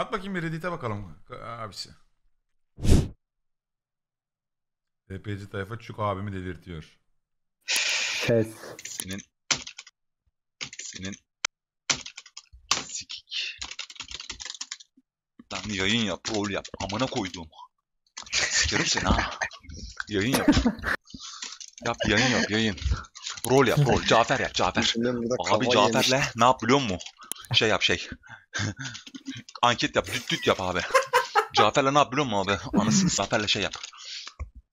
At bakayım bir Reddit'e bakalım abisi. TPC tayfa Çuk abimi delirtiyor. Kes. Senin senin sikik. Lan yayın yap, rol yap. Amına koyduğum. Sikerim seni ha. Yayın yap. Yap yayın yap yayın. Rol yap rol. Cafer yap Cafer. Abi. Cafer'le ne yap biliyor musun? Şey yap şey. Anket yap. Düt düt yap abi. Cafer'le ne yap biliyor musun abi? Anasını Cafer'le şey yap.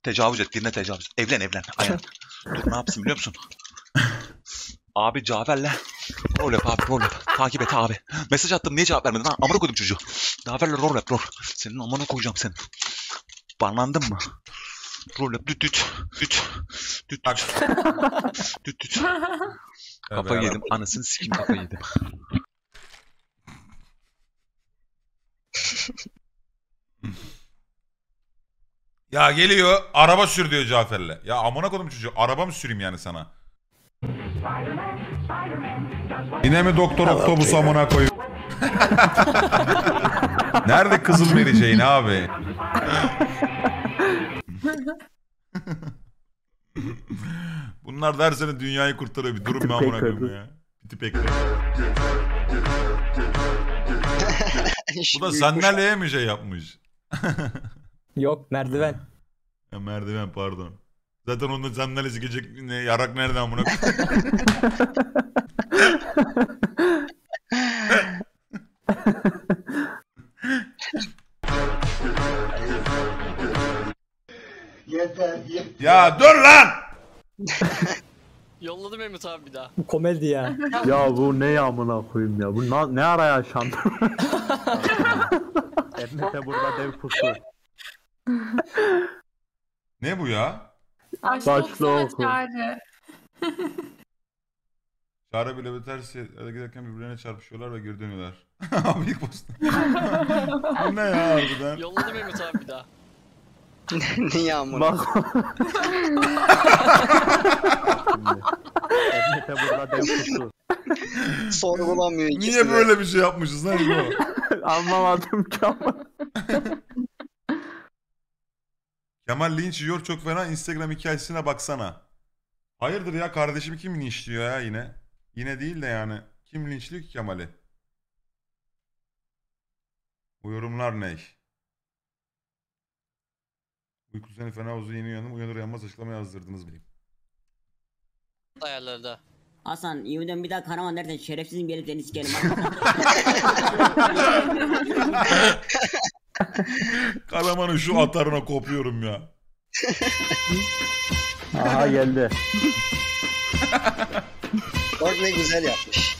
Tecavüz et. Birine tecavüz. Evlen evlen. Aynen. Dur ne yapsın biliyor musun? Abi Cafer'le rol yap abi rol yap. Takip et abi. Mesaj attım niye cevap vermedin lan? Amına koydum çocuğu. Cafer'le rol yap rol. Senin amına koyacağım seni. Banlandın mı? Rol yap. Düt düt. Düt. Düt düt. Düt düt. Kafayı yedim. Anasını sikim kafayı yedim. Ya geliyor araba sür diyor Cafer'le. Ya amına kodum çocuğu araba mı süreyim yani sana? Yine mi Doktor Octopus amına koyayım? Nerede kızıl Jane abi? Bunlar dersene dünyayı kurtarıyor bir durum mu amına koyayım ya. Bir tip ekran. Bu da sandalyeye mi şey yapmış? Yok merdiven. Ya merdiven pardon. Zaten onun sandalyesi gecek ne yarak nerede amına koyayım? Ya dur lan! Yolladım Mehmet abi bir daha. Bu komedi ya. Ya bu ne yağmına koyayım ya? Bu na- ne ara yaşandı? Ernete burada dev pusu. Ne bu ya? Başla Başla oku. Çağrı. Çağrı bile ya da giderken birbirlerine çarpışıyorlar ve geri dönüyorlar. Abi ilk posta. bu ne ya harbiden? Yolladım Mehmet abi bir daha. Niye amına? Bak. Ernete burada dev pusu. Sorgulamıyor ikisi Niye de. böyle bir şey yapmışız lan bu? Anlamadım ki ama. Kemal linç yiyor çok fena Instagram hikayesine baksana. Hayırdır ya kardeşim kim linçliyor ya yine? Yine değil de yani. Kim linçliyor ki Kemal'i? Bu yorumlar ne? Uyku seni fena uzun yeni uyandım. Uyanır uyanmaz açıklama yazdırdınız bileyim. Ayarlarda. Hasan yeminle bir daha Karaman dersen şerefsizim gelip seni sikerim. Kalamanın şu atarına kopuyorum ya. Aha geldi. Bak ne güzel yapmış.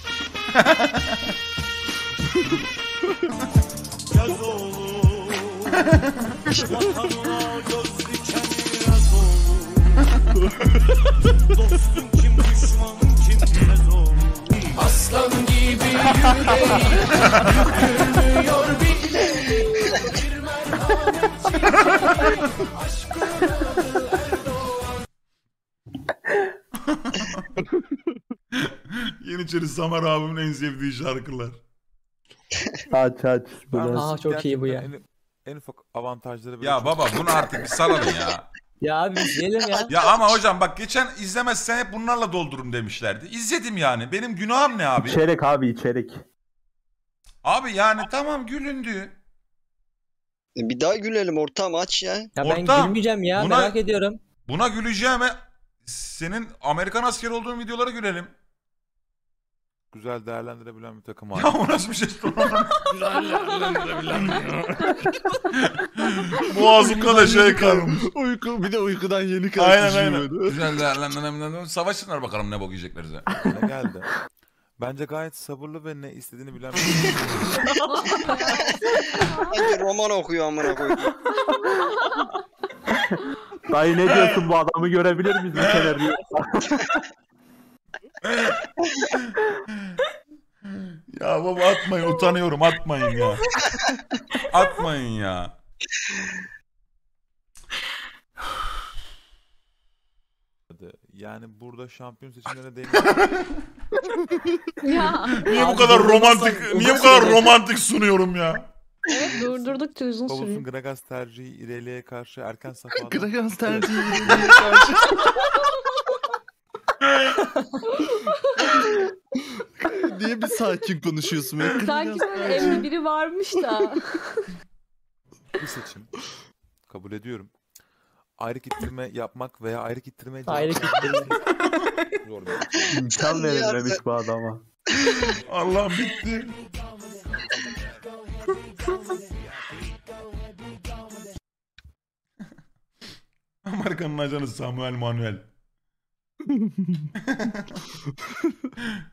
Yeniçeri Samar abimin en sevdiği şarkılar. Aç aç. Böyle. Aa çok iyi bu ya. En, en ufak avantajları bile Ya çok- baba bunu artık bir salalım ya. Ya abi izleyelim ya. Ya ama hocam bak geçen izlemezsen hep bunlarla doldurun demişlerdi. İzledim yani. Benim günahım ne abi? İçerik abi içerik. Abi yani tamam gülündü. Bir daha gülelim ortam aç ya. Ya ben Ortam, gülmeyeceğim ya buna- merak ediyorum. Buna güleceğime senin Amerikan askeri olduğun videolara gülelim. güzel değerlendirebilen bir takım var. Ya o nasıl bir şey? Boğazımda da şey kalmış. Uyku bir de uykudan yeni Aynen aynen. Güzel değerlendirebilen. Savaşsınlar bakalım ne bok yiyeceklerse. Ne geldi? Bence gayet sabırlı ve ne istediğini bilen bir Hadi roman okuyor amına koyayım. Dayı ne diyorsun bu adamı görebilir miyiz bir kere? Ya baba atmayın utanıyorum atmayın ya. Atmayın ya. Yani burada şampiyon seçimlerine değinmek Ya. Niye bu kadar romantik niye bu kadar romantik sunuyorum ya? Evet durdurdukça uzun Pavus'un sürüyor. Gragas tercihi İrelia'ya karşı erken safhada. Gragas tercihi İrelia'ya karşı. Niye bir sakin konuşuyorsun? be? Sanki böyle evde biri varmış da. Bir seçim. Kabul ediyorum. Ayrı ittirme yapmak veya ayrı ittirme Ayrı ittirme. Zor bir İmkan verilmemiş bu adama. Allah'ım bitti. Amerika'nın ajanı Samuel Manuel.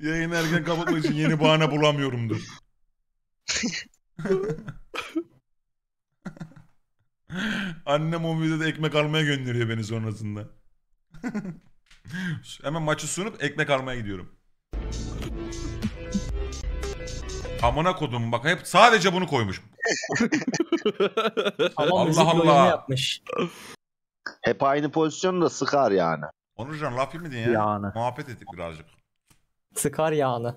Yayını erken kapatmak için yeni bahane bulamıyorumdur. Annem o videoda ekmek almaya gönderiyor beni sonrasında. Hemen maçı sunup ekmek almaya gidiyorum. Amına kodum bak hep sadece bunu koymuş. Ama Allah Allah. yapmış. Hep aynı pozisyonu da sıkar yani. Onurcan laf mı ya? Yani. Muhabbet ettik birazcık. Sıkar yağını.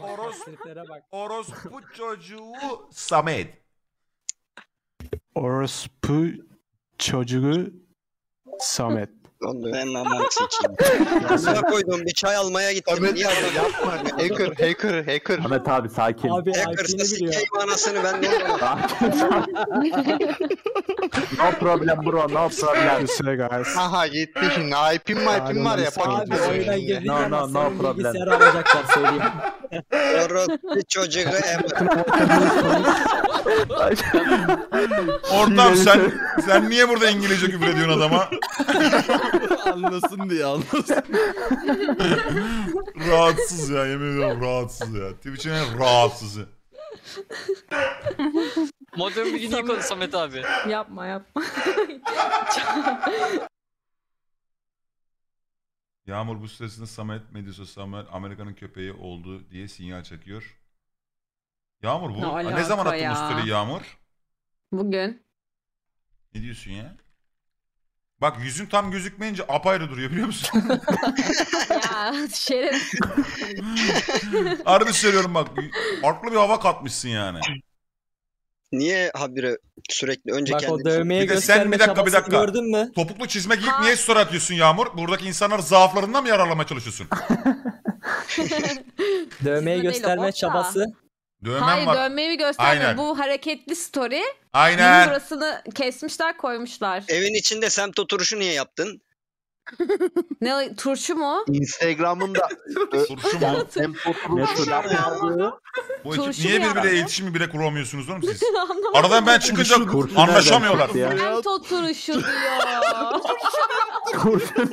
Oros, Triplere bak. orospu çocuğu Samet. Orospu çocuğu Samet. Onu ben aman seçeyim. Sana koydum bir çay almaya gittim. Niye aradın? Yapma. hacker, hacker, hacker. Ahmet abi sakin. Abi biliyor. sikeyim anasını ben ne olurum? no problem bro no problem. Güzel guys. Aha gitti şimdi. IP'm IP'm var ya. Abi paket oyuna girdik No, ama no, no problem. bilgisayarı alacaklar söyleyeyim. Orospu çocuğu. Ortam sen sen niye burada İngilizce küfür ediyorsun adama? Anlasın diye anlasın. rahatsız ya yemin ediyorum rahatsız ya. Twitch'in en rahatsızı. Modern bir gün ilk oldu Samet abi. yapma yapma. Yağmur bu sırasında Samet, Medusa Samuel Amerika'nın köpeği oldu diye sinyal çekiyor. Yağmur bu. Ne Aa, ne zaman attın bu ya? story'i Yağmur? Bugün. Ne diyorsun ya? Bak yüzün tam gözükmeyince apayrı duruyor biliyor musun? ya şeref. Harbi söylüyorum bak. Farklı bir hava katmışsın yani. Niye habire sürekli önce Bak o kendini... dövmeyi Bir de sen gösterme bir dakika, bir çabasını dakika. gördün mü? Topuklu çizme giyip Ha. niye story atıyorsun Yağmur? Buradaki insanlar zaaflarından mı yararlamaya çalışıyorsun? Dövmeyi değil o, gösterme da. çabası. Dövmem Hayır var. dövmeyi göstermiyor. Aynen. Bu hareketli story. Bunun Aynen. burasını kesmişler koymuşlar. Evin içinde semt oturuşu niye yaptın? Ne turşu mu? Instagram'ında Turşu mu? hem Ne fotoğrafı tur yapmadı? Bu ekip Turşu niye mu birbiriyle yaptın? iletişimi bile kuramıyorsunuz oğlum siz? Anlamadım. Aradan ben çıkınca anlaşamıyorlar. nereden çıktı ya? Oturuşu diyor. Kurşun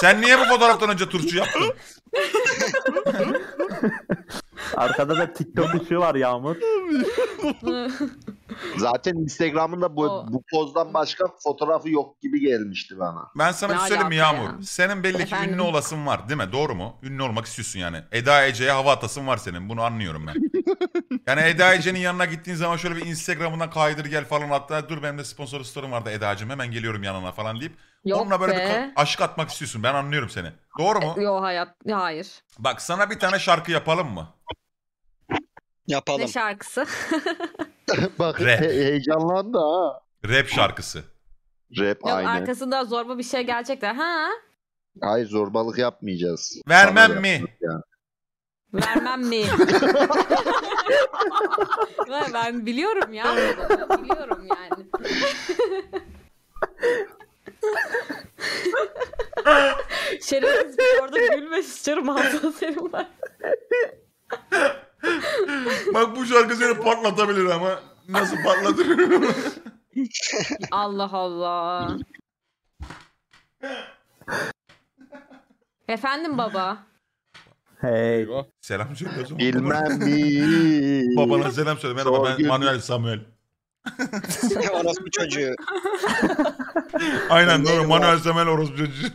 Sen niye bu fotoğraftan önce turşu yaptın? Arkada da TikTok ışığı var Yağmur. zaten Instagram'ında bu, O- bu pozdan başka fotoğrafı yok gibi gelmişti bana. Ben sana bir Ne şey söyleyeyim mi alaka Yağmur? ya? Senin belli ki Efendim? ünlü olasın var değil mi? Doğru mu? Ünlü olmak istiyorsun yani. Eda Ece'ye hava atasın var senin. Bunu anlıyorum ben. yani Eda Ece'nin yanına gittiğin zaman şöyle bir Instagram'ından kaydır gel falan hatta dur benim de sponsor story'm vardı Eda'cığım hemen geliyorum yanına falan deyip Yok onunla böyle bir be. ka- aşk atmak istiyorsun. Ben anlıyorum seni. Doğru mu? Yo hayat hayır. Bak sana bir tane şarkı yapalım mı? Yapalım. Ne şarkısı? Bak Rap. he- heyecanlandı ha. Rap şarkısı. Rap Yok aynen. arkasında zorba bir şey gerçekten. Ha? Hayır zorbalık yapmayacağız. Vermem Sana mi? yaptık Yani. Vermem mi? ben, ben biliyorum ya. biliyorum yani. Şerefsiz orada gülme sıçarım ağzına senin var. Bak bu şarkı seni patlatabilir ama nasıl patlatır? Allah Allah. Efendim baba. Hey. selam söyle o zaman. Bilmem mi? Babana selam söyle. Merhaba ben. Manuel Samuel. Orospu çocuğu. Aynen doğru. Manuel Samuel orospu çocuğu.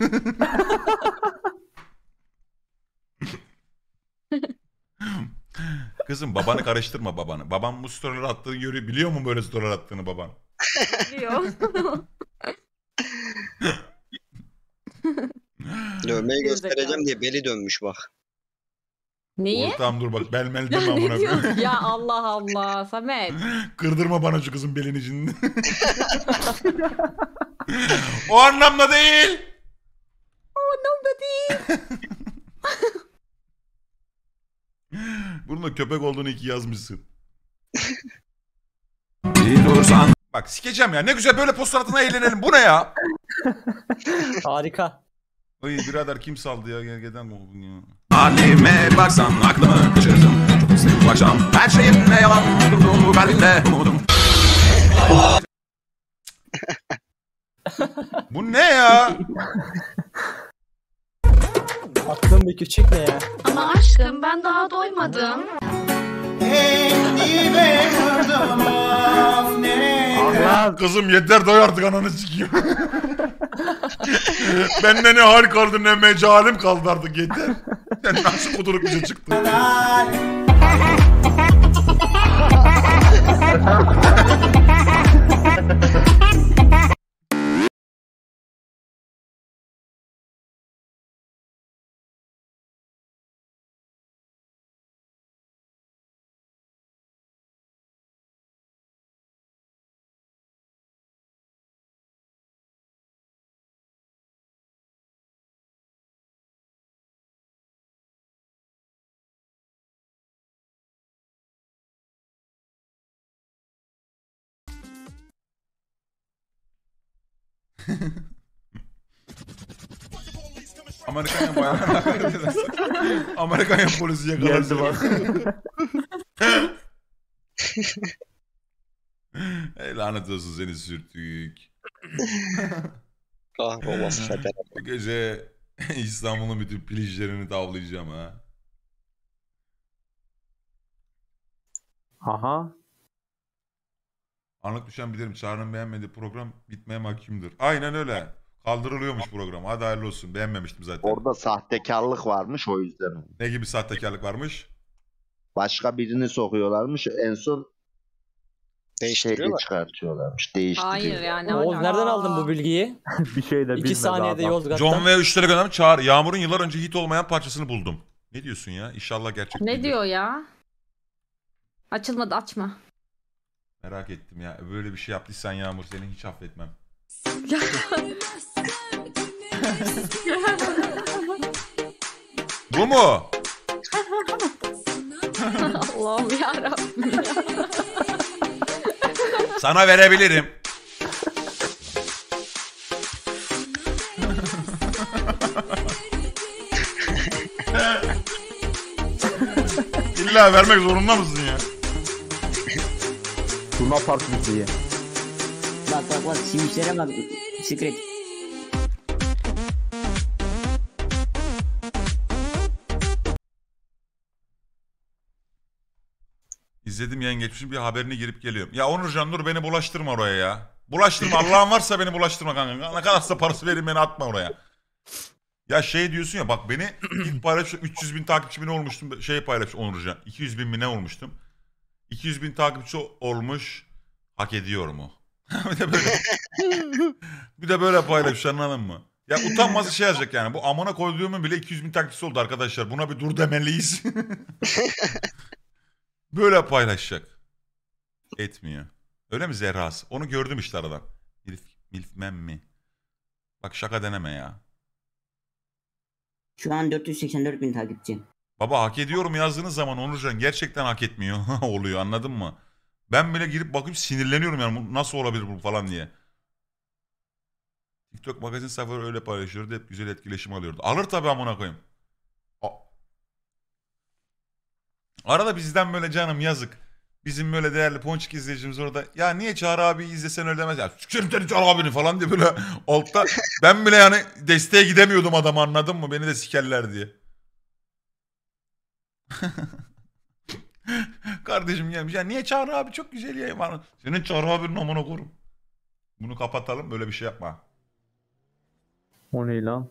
Kızım babanı karıştırma babanı. Babam bu storyleri attığını görüyor. Biliyor mu böyle storyler attığını baban? Diyor. Dövmeyi göstereceğim diye beli dönmüş bak. Neyi? Ortağım dur bak belmel Ya deme ne amına diyorsun? ya Allah Allah Samet. Kırdırma bana şu kızın belini şimdi. o anlamda değil. O anlamda değil. Bunun da köpek olduğunu iki yazmışsın. Bak sikeceğim ya. Ne güzel böyle poster altına eğlenelim. Bu ne ya? Harika. Ay birader kim saldı ya? Gergeden oldun ya. Halime baksan aklımı kaçırdım Çok istedim bu akşam Her şeyim ne yalan Durdum bu kalbimde umudum Bu ne ya? Aklım bir küçük ne ya? Ama aşkım ben daha doymadım. Kızım yeter doy artık ananı sikeyim. Bende ne hal kaldı ne mecalim kaldı artık yeter. Sen nasıl kuduruk bir şey Amerikan edersin. Amerikan polisi yakalarsa. Geldi bak. Ey lanet olsun seni sürtük. Kahrolası Fener. Bu gece İstanbul'un bütün plijlerini tavlayacağım ha. Aha. Anlık düşen bilirim. Çağrı'nın beğenmediği program bitmeye mahkumdur. Aynen öyle. Kaldırılıyormuş program. Hadi hayırlı olsun. Beğenmemiştim zaten. Orada sahtekarlık varmış o yüzden. Ne gibi sahtekarlık varmış? Başka birini sokuyorlarmış. En son Değiştiriyorlar. çıkartıyorlarmış. Değiştiriyor. Hayır yani. Oğuz nereden aldın bu bilgiyi? bir şey de bilmedi İki saniyede adam. Yozgat'tan. John ve üçleri gönderdim. Çağrı. Yağmur'un yıllar önce hit olmayan parçasını buldum. Ne diyorsun ya? İnşallah gerçek Ne değildir. diyor ya? Açılmadı açma. Merak ettim ya. Böyle bir şey yaptıysan Yağmur seni hiç affetmem. Bu mu? Allah'ım yarabbim ya. Sana verebilirim. İlla vermek zorunda mısın? Luna Park müziği. Bak bak bak simişlere bak. Secret. İzledim yayın geçmişim bir haberini girip geliyorum. Ya Onurcan dur beni bulaştırma oraya ya. Bulaştırma Allah'ın varsa beni bulaştırma kanka. Ne kadarsa parası verin beni atma oraya. Ya şey diyorsun ya bak beni ilk paylaştım 300 bin takipçi mi ne olmuştum şey paylaş Onurcan. 200 bin mi ne olmuştum. 200 bin takipçi olmuş hak ediyor mu? bir de böyle bir de böyle paylaş anladın mı? Ya utanması şey yazacak yani. Bu amına koyduğumun bile 200 bin takipçisi oldu arkadaşlar. Buna bir dur demeliyiz. Böyle paylaşacak. Etmiyor. Öyle mi Zerras? Onu gördüm işte aradan. Milf, milfmem mi? Bak şaka deneme ya. Şu an 484 bin takipçi. Baba hak ediyorum yazdığınız zaman Onurcan gerçekten hak etmiyor oluyor anladın mı? Ben bile girip bakıp sinirleniyorum yani nasıl olabilir bu falan diye. TikTok magazin sayfaları öyle paylaşıyordu hep güzel etkileşim alıyordu. Alır tabii amına koyayım. A- Arada bizden böyle canım yazık. Bizim böyle değerli ponçik izleyicimiz orada. Ya niye Çağrı abi izlesen öyle demez. Ya sikerim seni Çağrı abini falan diye böyle altta. Ben bile yani desteğe gidemiyordum adamı anladın mı? Beni de sikerler diye. Kardeşim gelmiş. Ya niye Çağrı abi çok güzel yayın var. Senin Çağrı abinin amına korum. Bunu kapatalım böyle bir şey yapma. O ne lan?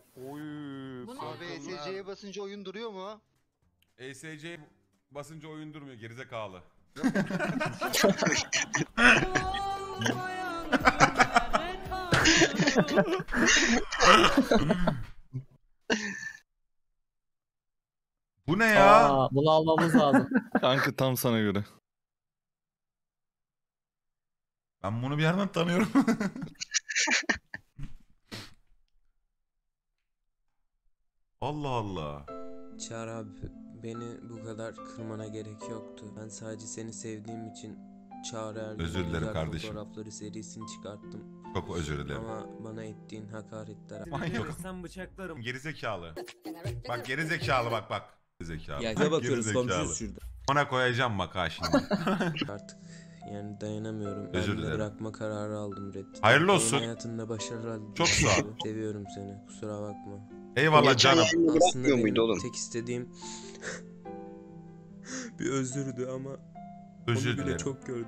Abi ESC'ye basınca oyun duruyor mu? ESC basınca oyun durmuyor gerizekalı. Bu ne ya? Aa, bunu almamız lazım. Kanka tam sana göre. Ben bunu bir yerden tanıyorum. Allah Allah. Çağrı abi beni bu kadar kırmana gerek yoktu. Ben sadece seni sevdiğim için Çağrı Özür dilerim güzel kardeşim. fotoğrafları serisini çıkarttım. Çok özür dilerim. Ama bana ettiğin hakaretler... Manyak. Sen bıçaklarım. Geri zekalı. Bak geri zekalı bak bak. Zekalı. Ya ne bakıyoruz komşuyuz şurada. Ona koyacağım bak ha şimdi. Artık yani dayanamıyorum. Özür dilerim. bırakma kararı aldım Red. Hayırlı Oyun olsun. hayatında başarılar Çok sağ ol. Seviyorum seni. Kusura bakma. Eyvallah Geçen canım. Aslında muydu benim oğlum? tek istediğim bir özürdü ama Özür onu bile dilerim. çok gördüm.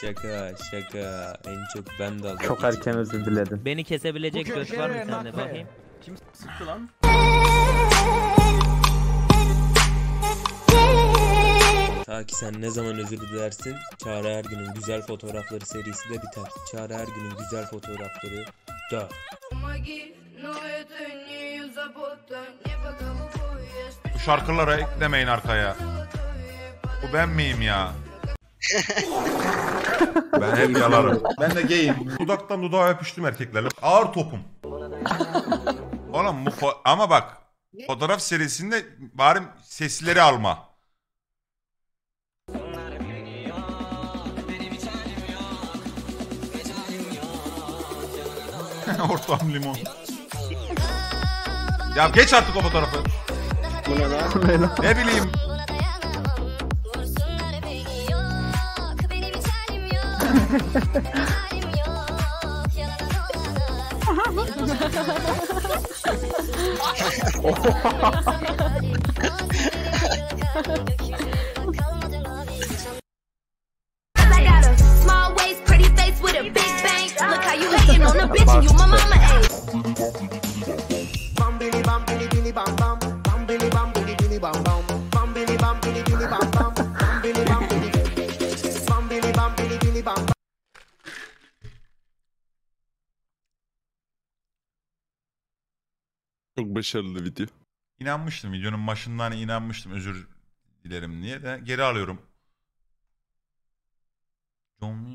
Şaka şaka en çok ben de Çok erken özür diledim. Beni kesebilecek göz var mı sende bakayım? Kim sıktı lan? Ta ki sen ne zaman özür dilersin Çağrı Ergün'ün güzel fotoğrafları serisi de biter. Çağrı Ergün'ün güzel fotoğrafları da. Bu şarkılara eklemeyin arkaya. Bu ben miyim ya? ben hep yalarım. Ben de gayim. Dudaktan dudağa öpüştüm erkeklerle. Ağır topum. Oğlum bu fo- ama bak fotoğraf serisinde bari sesleri alma. Ortam limon. Ya geç artık o fotoğrafı. Bu ne lan? Ne bileyim. hating on a bitch and you my mama ain't. Çok başarılı video. İnanmıştım videonun başından inanmıştım özür dilerim diye de geri alıyorum. John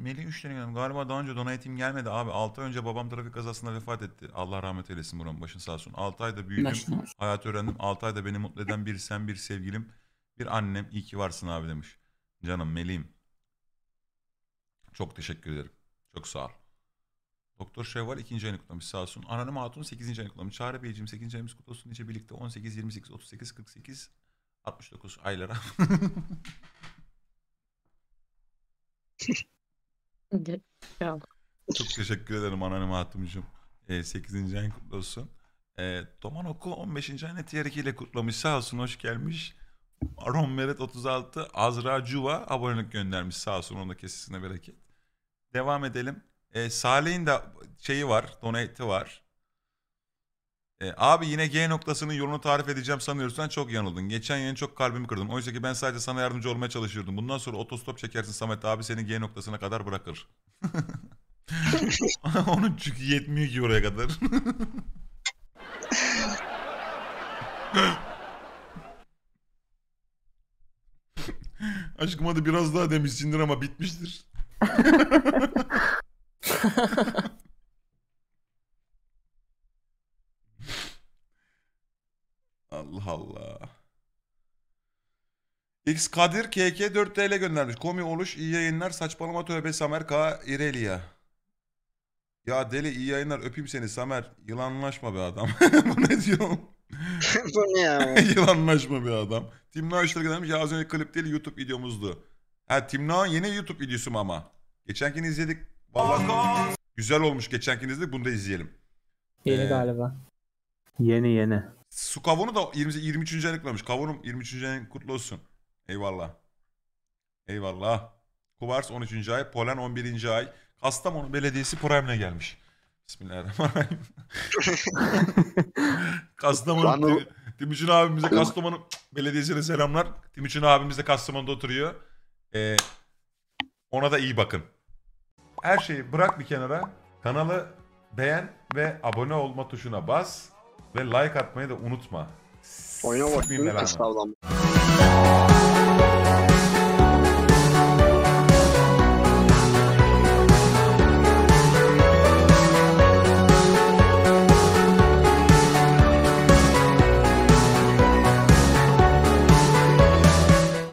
Melih 3 tane geldim. Galiba daha önce donate'im gelmedi abi. 6 ay önce babam trafik kazasında vefat etti. Allah rahmet eylesin buranın başın sağ olsun. 6 ayda büyüdüm. Başına. Hayat öğrendim. 6 ayda beni mutlu eden bir sen bir sevgilim. Bir annem. İyi ki varsın abi demiş. Canım Melih'im. Çok teşekkür ederim. Çok sağ ol. Doktor Şevval ikinci ayını kutlamış sağ olsun. Anonim Hatun 8. ayını kutlamış. Çağrı Beyciğim 8. ayımız kutlu olsun. Nice birlikte 18, 28, 38, 48, 69 aylara. Çok teşekkür ederim Anonim Hatun'cum. Ee, 8. ayın kutlu olsun. Ee, Toman Oku 15. ayını tier 2 ile kutlamış. Sağ olsun hoş gelmiş. Aron Meret 36. Azra Cuva abonelik göndermiş. Sağ olsun onun da kesesine bereket. Devam edelim. Ee, Salih'in de şeyi var. Donate'i var. Ee, abi yine G noktasının yolunu tarif edeceğim sanıyorsan çok yanıldın. Geçen yayın çok kalbimi kırdım. Oysa ki ben sadece sana yardımcı olmaya çalışıyordum. Bundan sonra otostop çekersin Samet abi seni G noktasına kadar bırakır. Onun çünkü yetmiyor ki oraya kadar. Aşkım hadi biraz daha demişsindir ama bitmiştir. Allah Allah. X Kadir KK 4 TL göndermiş. Komi oluş iyi yayınlar. Saçmalama tövbe Samer K İrelia. Ya deli iyi yayınlar öpeyim seni Samer. Yılanlaşma be adam. Bu ne diyorum? Bu ne ya? Yılanlaşma bir adam. Timna işleri göndermiş. Ya az önce klip değil YouTube videomuzdu. Ha Timna yeni YouTube videosu mu ama? Geçenkini izledik. Vallahi güzel olmuş geçenkini izledik. Bunu da izleyelim. Yeni Ee, galiba. Yeni yeni. Su kavunu da 20, 23. ayını kutlamış. Kavunum 23. ayın kutlu olsun. Eyvallah. Eyvallah. Kuvars 13. ay. Polen 11. ay. Kastamonu Belediyesi Prime'le gelmiş. Bismillahirrahmanirrahim. Kastamonu Timuçin abimize Kastamonu Belediyesi'ne selamlar. Timuçin abimiz de Kastamonu'da oturuyor. Ee, ona da iyi bakın. Her şeyi bırak bir kenara. Kanalı beğen ve abone olma tuşuna bas. Ve like atmayı da unutma. Oyuna bak. Estağfurullah.